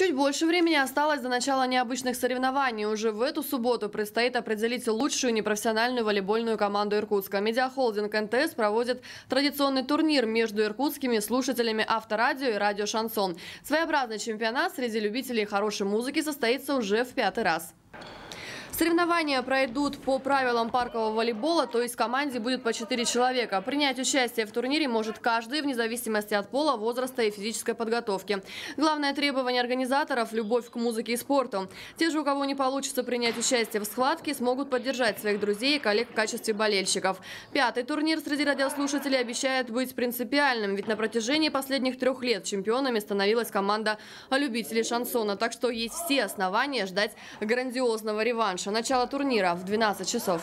Чуть больше времени осталось до начала необычных соревнований. Уже в эту субботу предстоит определить лучшую непрофессиональную волейбольную команду Иркутска. Медиахолдинг НТС проводит традиционный турнир между иркутскими слушателями авторадио и радио «Шансон». Своеобразный чемпионат среди любителей хорошей музыки состоится уже в пятый раз. Соревнования пройдут по правилам паркового волейбола, то есть в команде будет по 4 человека. Принять участие в турнире может каждый, вне зависимости от пола, возраста и физической подготовки. Главное требование организаторов – любовь к музыке и спорту. Те же, у кого не получится принять участие в схватке, смогут поддержать своих друзей и коллег в качестве болельщиков. Пятый турнир среди радиослушателей обещает быть принципиальным, ведь на протяжении последних трех лет чемпионами становилась команда любителей шансона. Так что есть все основания ждать грандиозного реванша. Начало турнира в 12 часов.